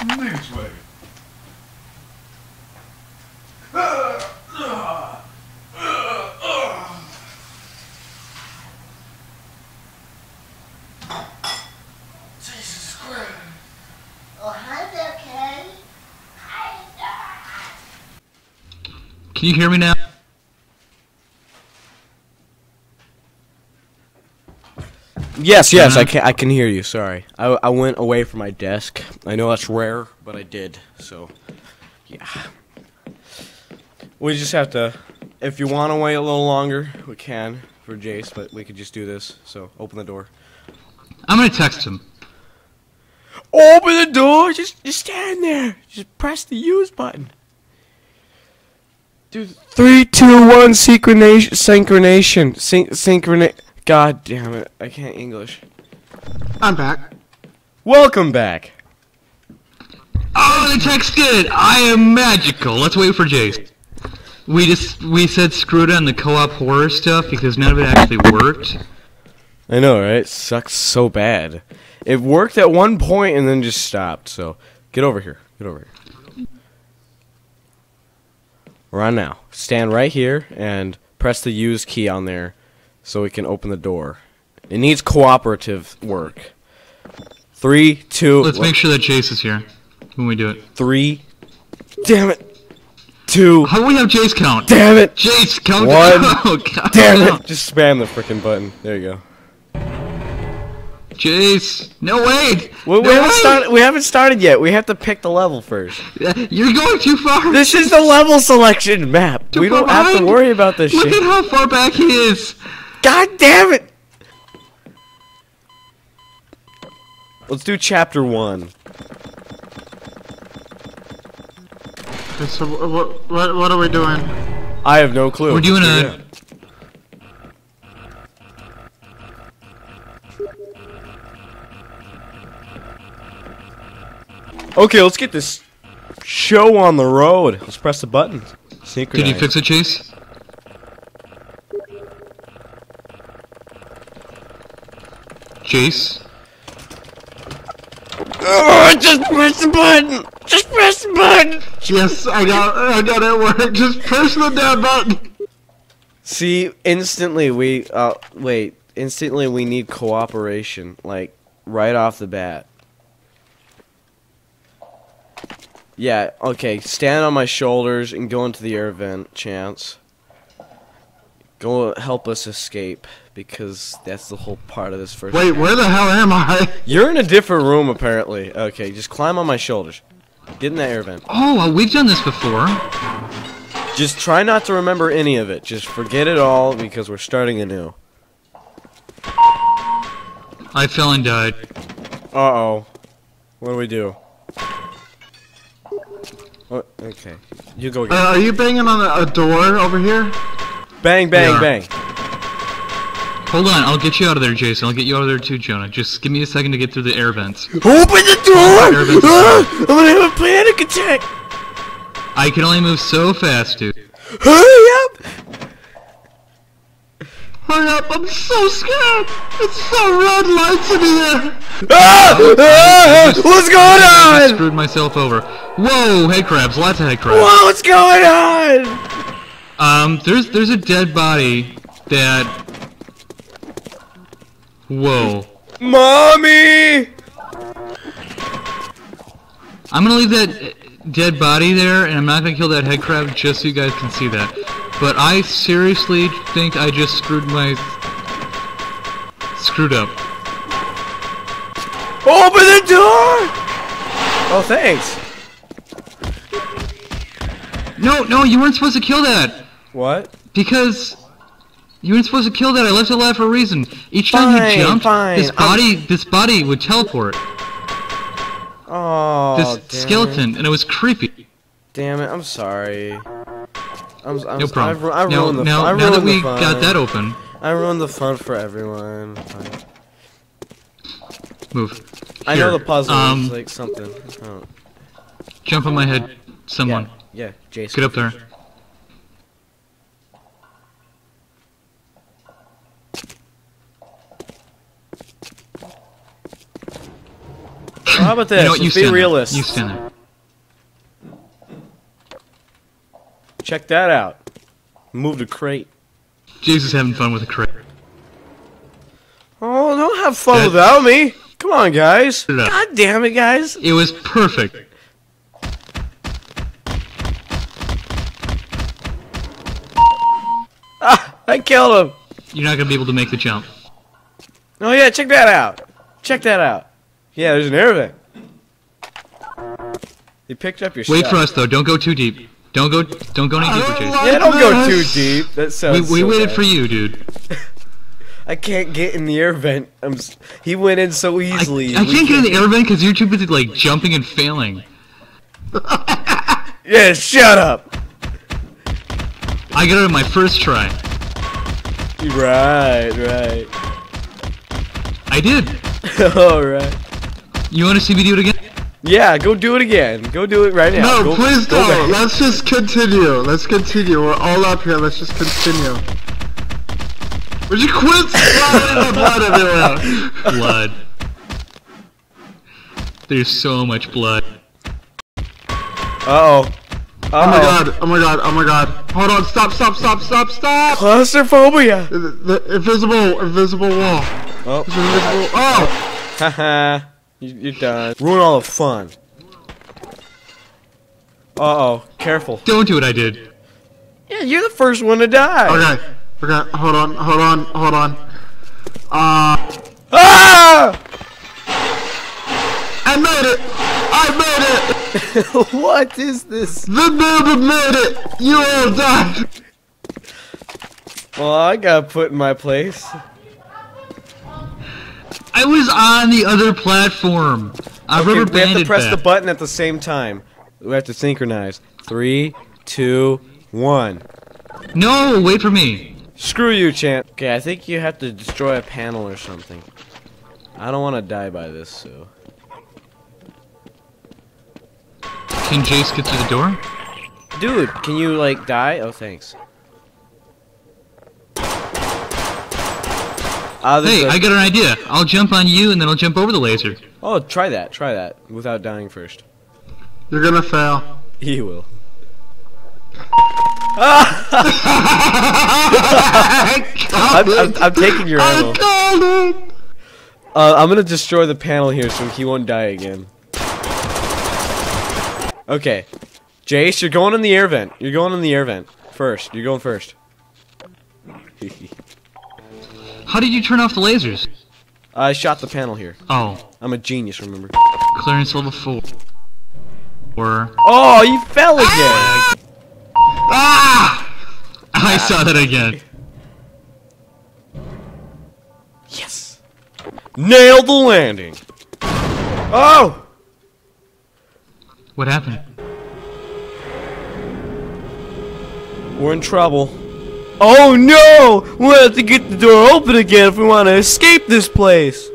This way. Jesus Christ. Oh, hi there. Hi there. Can you hear me now? Yes, yes, I Uh-huh. can. I can hear you. Sorry, I, I went away from my desk. I know that's rare, but I did. So, yeah. We just have to. If you want to wait a little longer, we can for Jace, but we could just do this. So, open the door. I'm gonna text him. Open the door. Just, just stand there. Just press the use button. Dude, three, two, one. Synchronation. Synchronation. Syn- synchrona- God damn it! I can't English. I'm back. Welcome back. Oh, the text good. I am magical. Let's wait for Jace. We just we said screw it on the co-op horror stuff because none of it actually worked. I know, right? Sucks so bad. It worked at one point and then just stopped. So get over here. Get over here. We're on now. Stand right here and press the use key on there so we can open the door. It needs cooperative work. Three, two, Let's make sure that Jace is here when we do it. three. Damn it. Two. How do we have Jace count? Damn it. Jace count. One. Oh, God. Damn it. Just spam the freaking button. There you go. Jace. No wait. We, we no, haven't started. We haven't started yet. We have to pick the level first. You're going too far. This is the level selection map. Too we don't have to worry about this Look shit. at how far back he is. God damn it! Let's do chapter one. Okay, so what what what are we doing? I have no clue. We're doing Yeah. Okay, let's get this show on the road. Let's press the button. Did you fix it, Chase? Chase? Oh, just press the button. Just press the button. Yes, I got I got it work. Just press the down button. See, instantly we uh wait, instantly we need cooperation like right off the bat. Yeah, okay, stand on my shoulders and go into the air vent, Chance. Go help us escape because that's the whole part of this first. Wait, where the hell am I? You're in a different room apparently. Okay, just climb on my shoulders. Get in that air vent. Oh, well, we've done this before. Just try not to remember any of it. Just forget it all because we're starting anew. I fell and died. Uh-oh. What do we do? What? Okay. You go Uh, are you banging on a, a door over here? bang, bang, are. bang. Hold on, I'll get you out of there, Jason. I'll get you out of there too, Jonah. Just give me a second to get through the air vents. Open the door! Ah, I'm gonna have a panic attack! I can only move so fast, dude. Hurry up! Hurry up! I'm so scared. It's so red lights in here. Ah! Ah! What's going on? I screwed myself over. Whoa, head crabs, lots of head crabs. Whoa, what's going on? Um, there's there's a dead body that. Whoa. Mommy! I'm gonna leave that uh, dead body there, and I'm not gonna kill that head crab just so you guys can see that. But I seriously think I just screwed my screwed up. Open the door! Oh, thanks. No, no, you weren't supposed to kill that What? because you weren't supposed to kill that. I left it alive for a reason. Each time Fine, he jumped, fine, this I'm- body, this body would teleport. Oh, This skeleton, It. and it was creepy. Damn it, I'm sorry. I'm, I'm No problem. ru- I now, ruined the now. I now that we got that open, I ruined the fun for everyone. Fine. move. I know the puzzle Um, is like something. Oh. Jump on my head, someone. Yeah, Jason. Get up there. How about You this? know what? You Let's be there. realist. You stand there. Check that out. Move the crate. Is having fun with a crate. Oh, don't have fun without me. Come on, guys. God damn it, guys. It was perfect. Ah, I killed him. You're not gonna be able to make the jump. Oh yeah, check that out. Check that out. Yeah, there's an air vent. You picked up your Wait stuff. for us though. Don't go too deep. Don't go. Don't go any deeper, Jace. Yeah, don't go too deep. That We, sounds. we so waited bad. for you, dude. I can't get in the air vent. I'm. s- He went in so easily. I We can't get in the air vent because you're too busy like jumping and failing. Yeah, shut up. I got it on my first try. Right, right. I did. All right. You want to see me do it again? Yeah, go do it again. Go do it right now. No, Go- please go don't. back. Let's just continue. Let's continue. We're all up here. Let's just continue. Would you quit splatting the blood everywhere? Blood. There's so much blood. Uh oh. Oh my god. Oh my god. Oh my god. Hold on. Stop. Stop. Stop. Stop. Stop. Claustrophobia. The, the invisible, invisible wall. Oh. There's an invisible. Oh. Haha. You- You're done. Ruin all the fun. Uh oh. Careful. Don't do what I did. Yeah, you're the first one to die. Okay. Okay. Hold on. Hold on. Hold on. Uh. Ah! I made it. I made it. what is this? The noob made it. You all died. Well, I got put in my place. I was on the other platform. I Okay, rubber we have to press back. the button at the same time. We have to synchronize. Three, two, one. No, wait for me. Screw you, champ. Okay, I think you have to destroy a panel or something. I don't want to die by this, so. Can Jace get through the door? Dude, can you, like, die? Oh, thanks. This Hey, is a- I got an idea. I'll jump on you and then I'll jump over the laser. Oh, try that. Try that. Without dying first. You're gonna fail. He will. I'm, I'm, I'm taking your ammo. I called it. Uh, I'm gonna destroy the panel here so he won't die again. Okay. Jace, you're going in the air vent. You're going in the air vent. First. You're going first. How did you turn off the lasers? I shot the panel here. Oh, I'm a genius, remember? clearance level four. Or Oh, you fell again! ah! I saw that again. Yes! Nailed the landing! Oh! What happened? We're in trouble. Oh no! We'll have to get the door open again if we want to escape this place!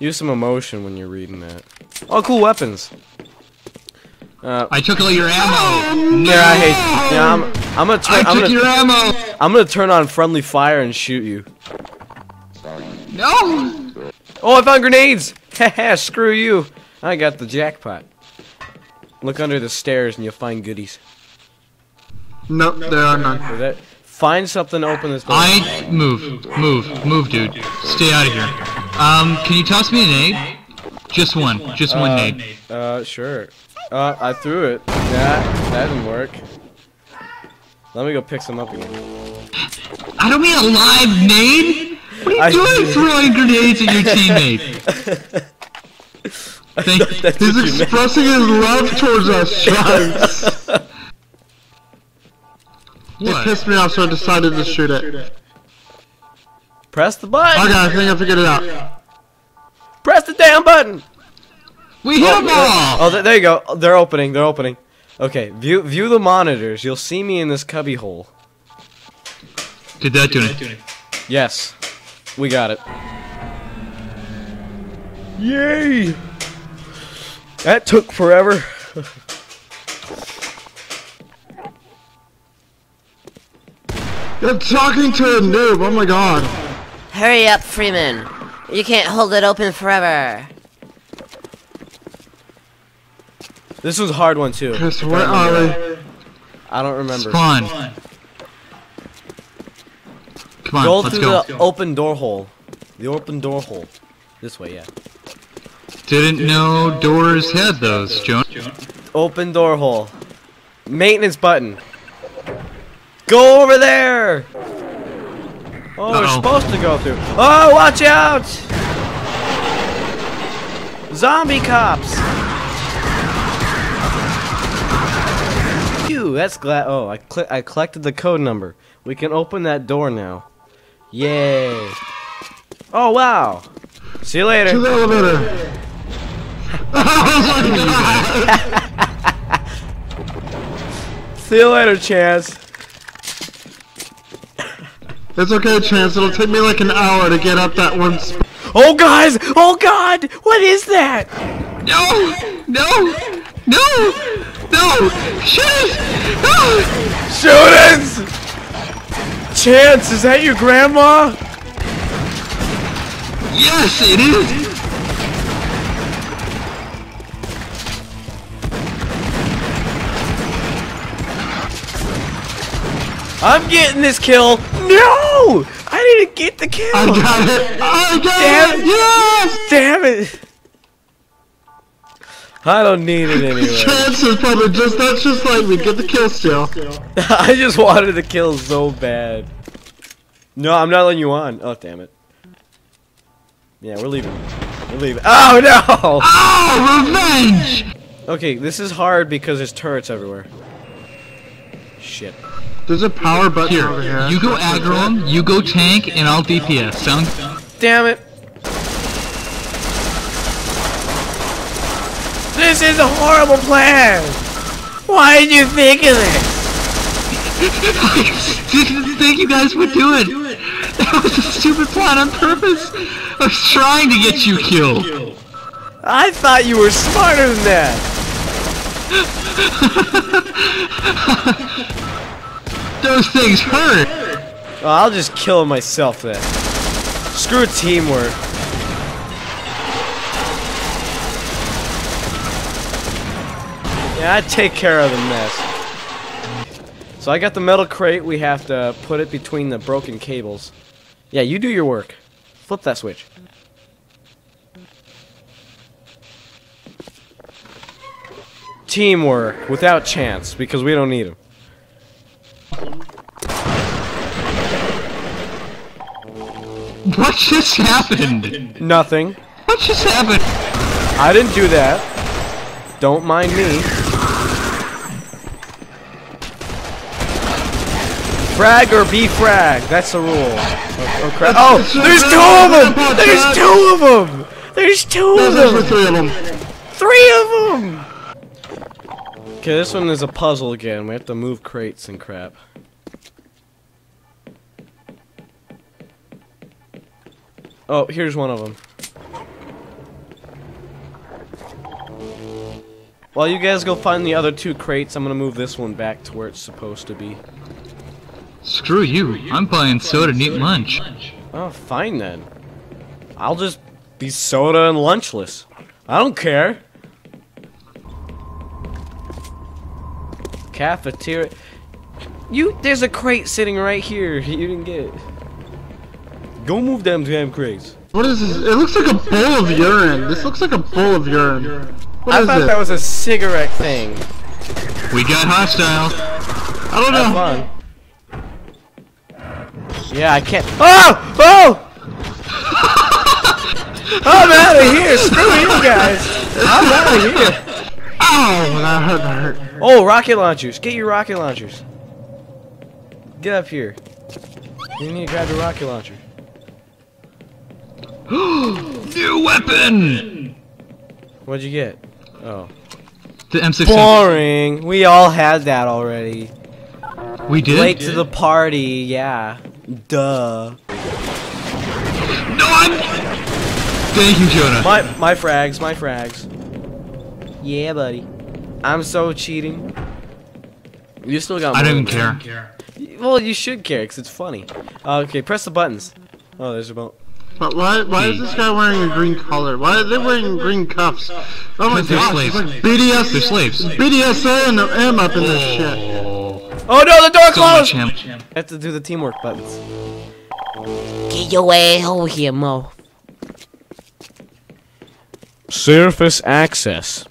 Use some emotion when you're reading that. Oh, cool weapons. Uh, I took all your ammo. No, yeah, I hate. Yeah, I'm. I'm gonna I turn. I'm took gonna, your ammo. I'm gonna turn on friendly fire and shoot you. No. Oh, I found grenades! Haha, screw you! I got the jackpot. Look under the stairs and you'll find goodies. Nope, there are none. That- Find something to open this door. I move, move, move, dude. Stay out of here. Um, can you toss me a nade? Just one, just one nade. Uh, sure. Uh, I threw it. That that didn't work. Let me go pick some up again. I don't mean a live nade. What are I- you doing, throwing grenades at your teammate? Thank He's what you meant. expressing his love towards us, Shanks. It pissed me off, so I decided to shoot it. Press the button. Okay, I think I figured it out. Press the damn button. We hit oh, them Oh, all. th- there you go. Oh, They're opening. They're opening. Okay, view view the monitors. You'll see me in this cubby hole. Did that do it? Yes, we got it. Yay! That took forever. You're talking to a noob, oh my god. Hurry up, Freeman. You can't hold it open forever. This was a hard one, too. Chris, where are we? I don't remember. Spawn. Come on, go let's through go. the open door hole. The open door hole. This way, yeah. Didn't, Didn't know doors, doors had those, Joan. Open door hole. Maintenance button. Go over there! Oh, we're supposed to go through. Oh, watch out! Zombie cops! Phew, that's glad. Oh, I, I collected the code number. We can open that door now. Yay! Oh, wow! See you later. To later. the elevator. Oh, See you later, Chance. It's okay, Chance. It'll take me like an hour to get up that one spot. Oh, guys! Oh, God! What is that? No! No! No! No! Shoot! No! Chance, is that your grandma? Yes, it is! I'm getting this kill. No! I didn't get the kill. I got it. I got Damn it. Yes. Damn it. I don't need it anyway. Chance is probably just that's just like me. Get the kill still. I just wanted to kill so bad. No, I'm not letting you on. Oh, damn it. Yeah, we're leaving. We're leaving. Oh, no! Oh, revenge! Okay, this is hard because there's turrets everywhere. Shit. There's a power button Here, over here. you go aggro him, you go tank, and I'll DPS. Sound? Damn it. This is a horrible plan! Why did you think of this? didn't think you guys would do it. That was a stupid plan on purpose. I was trying to get you killed. I thought you were smarter than that! Those things hurt. I'll just kill myself then. Screw teamwork. Yeah, I take care of the mess. So I got the metal crate. We have to put it between the broken cables. Yeah, you do your work. Flip that switch. Teamwork without chance because we don't need him. What just happened? Nothing. What just happened? I didn't do that. Don't mind me. Frag or be frag. That's the rule. Oh, oh, crap. oh there's two of them! There's two of them! There's two of There's them! three of them. Three of them! Okay, this one is a puzzle again. We have to move crates and crap. Oh, here's one of them. While you guys go find the other two crates, I'm gonna move this one back to where it's supposed to be. Screw you. I'm buying soda and eat lunch. Oh, fine then. I'll just be soda and lunchless. I don't care. Cafeteria. You, there's a crate sitting right here. You didn't get it. Go move them damn crates. What is this? It looks like a bowl of urine. This looks like a bowl of urine. What I is thought it? that was a cigarette thing. We got hostile. I don't Have know. fun. Yeah, I can't. Oh! Oh! I'm out of here. Screw you guys. I'm out of here. Ow! That hurt. That hurt. Oh, rocket launchers. Get your rocket launchers. Get up here. You need to grab the rocket launcher. New weapon! What'd you get? Oh. The M16. Boring. We all had that already. We did? Late to the party, yeah. Duh. No, I'm... Thank you, Jonah. My my frags, my frags. Yeah, buddy. I'm so cheating. You still got I more don't even care. Well, you should care, because it's funny. Okay, press the buttons. Oh, there's a button. But why why is this guy wearing a green collar? Why are they wearing green cuffs? Oh my they're gosh, slaves. like BDS They're slaves. BDSA and M up in this oh. shit. Oh no, the door closed! him. I have to do the teamwork buttons. Get your ass over here, Mo. Surface access.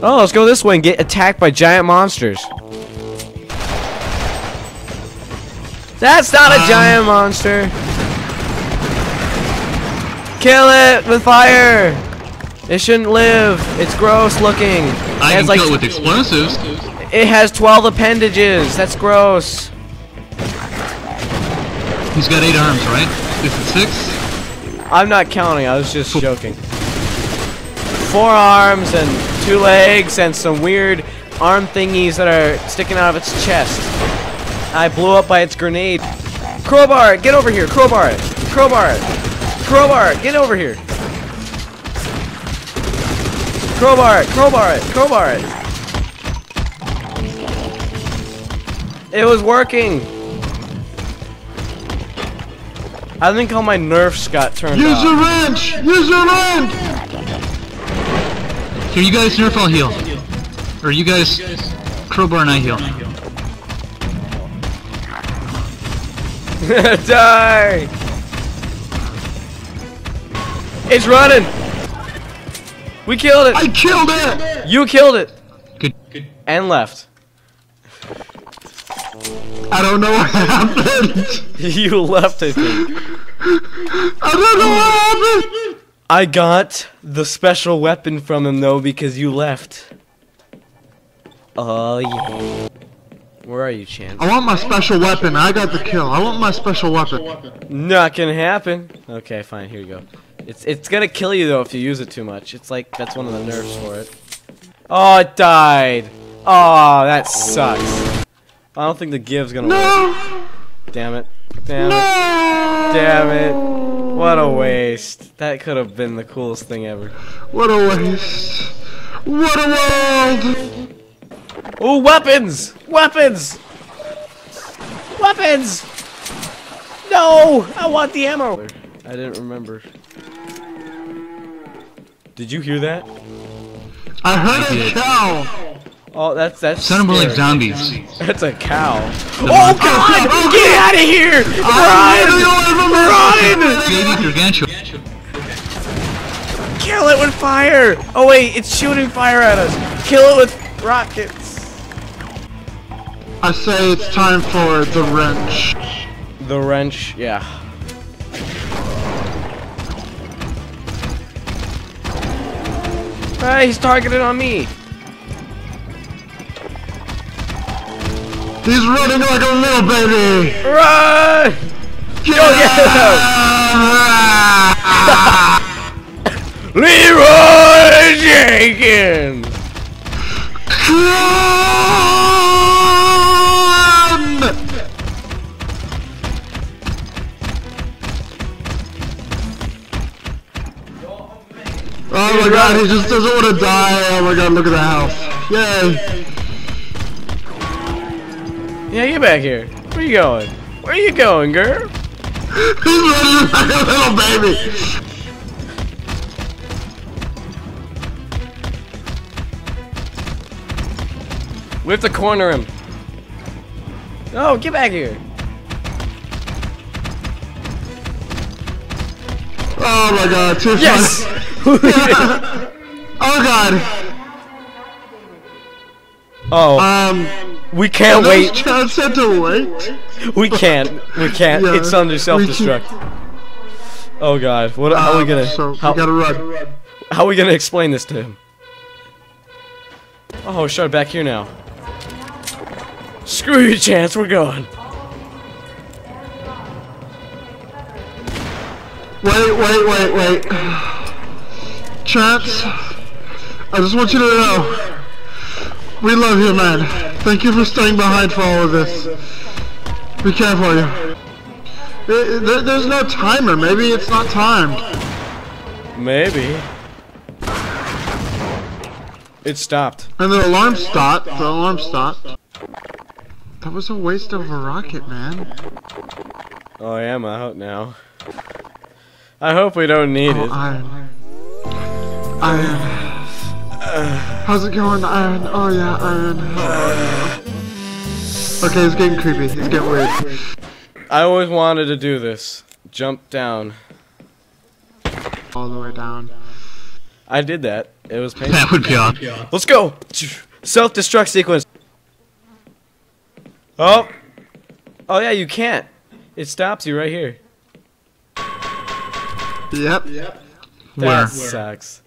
Oh, let's go this way and get attacked by giant monsters. That's not a Um. giant monster. Kill it with fire. It shouldn't live. It's gross looking. It I can like kill it with explosives. it has 12 appendages. That's gross. He's got eight arms, right? Is it six? I'm not counting. I was just joking. Four arms and two legs and some weird arm thingies that are sticking out of its chest. I blew up by its grenade. Crowbar, get over here. Crowbar, it. crowbar, it. crowbar, it. get over here. Crowbar, it. crowbar, it. crowbar. it. It was working. I think all my nerfs got turned Use off. your wrench! Use your wrench! Here, you guys nerf, I'll heal. Or you guys crowbar and I heal. Die! It's running! We killed it! I killed it! You killed it! Good. Good. And left. I don't know what happened. you left, I think. I don't know what happened. I got the special weapon from him, though, because you left. Oh, yeah. Where are you, Chance? I want my special weapon. I got the kill. I want my special weapon. Not gonna happen. Okay, fine, here you go. It's it's gonna kill you, though, if you use it too much. It's like, that's one of the nerfs for it. Oh, it died! Oh, that sucks. I don't think the give's gonna work. No! Damn it. Damn it. Damn it. What a waste. That could have been the coolest thing ever. What a waste. What a world! Ooh, weapons! Weapons! Weapons! No! I want the ammo! I didn't remember. Did you hear that? I heard I a did. cow! Oh, that's that's. Sounded more like zombies. That's a cow. The Oh monster. God! Ah, get ah, ah. out of here! Run! Run! Gargantua. Kill it with fire! Oh wait, it's shooting fire at us. Kill it with rockets. I say it's time for the wrench. The wrench, yeah. Hey, he's targeted on me. He's running like a little baby! Run! Get get out! Leroy Jenkins! Run! Oh my god, he just doesn't want to die. Oh my god, look at the house. Yay. Yeah, get back here. Where you going? Where you going, girl? He's running like a little baby. We have to corner him. Oh, no, get back here. Oh my god, too Yes! Oh god. Oh, Um, we can't wait. chats had to wait. We can't. We can't. Yeah, it's under self-destruct. Oh god. What? How are we gonna? Um, So how, we gotta run. how are we gonna explain this to him? Oh, shut back here now. Screw you, Chance. We're going. Wait, wait, wait, wait. Chance, I just want you to know, we love you, man. Thank you for staying behind for all of this. We care for you. There- there's no timer. Maybe it's not timed. Maybe. It stopped. And the alarm stopped. The alarm stopped. That was a waste of a rocket, man. Oh, I am out now. I hope we don't need Oh, it. Iron. Iron. How's it going, Iron? Oh yeah, Iron. Okay, it's getting creepy. It's getting weird. I always wanted to do this. Jump down. All the way down. I did that. It was painful. That would be awesome. Let's go! Self-destruct sequence. Oh! Oh yeah, you can't. It stops you right here. Yep. Where? That sucks.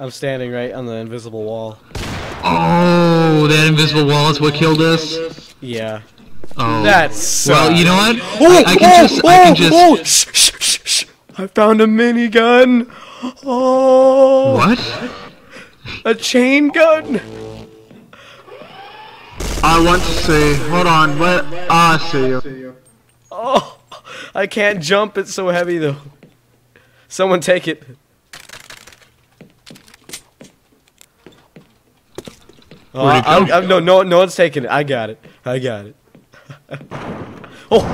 I'm standing right on the invisible wall. Oh, that invisible wall is what killed us. Yeah. Oh. That sucks. Well, you know what? Oh, I, I can oh, just. I can oh, just. oh, shh, shh, shh, shh. I found a minigun. Oh. What? A chain gun. I want to see. Hold on. What? Ah, I see you. Oh. I can't jump. It's so heavy though. Someone take it. Oh, Where'd I. I, no, no, no one's taking it. I got it. I got it. oh,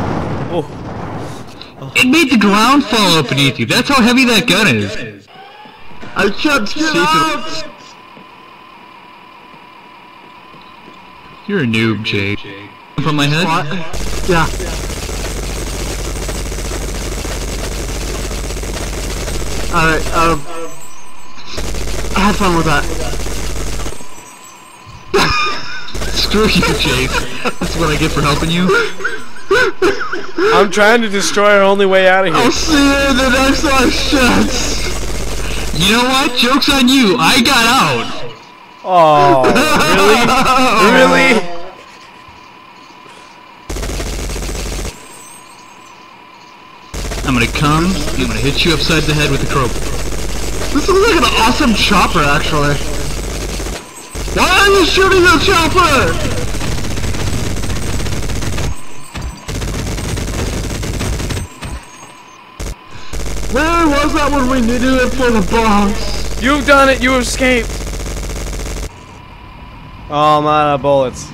oh. It made the ground fall out beneath you. That's how heavy that gun is. I can't get See out. You're a noob, Jake. From my head? Yeah. Alright, um. I had fun with that. Screw you, Jake. That's what I get for helping you. I'm trying to destroy our only way out of here. I'll see you in the next live shots. You know what? Joke's on you. I got out. Oh, really? Really? I'm gonna come. I'm gonna hit you upside the head with the crowbar. This looks like an awesome chopper, actually. Why are you shooting the chopper? Where was that when we needed it for the boss? You've done it. You escaped. Oh, I'm out of bullets.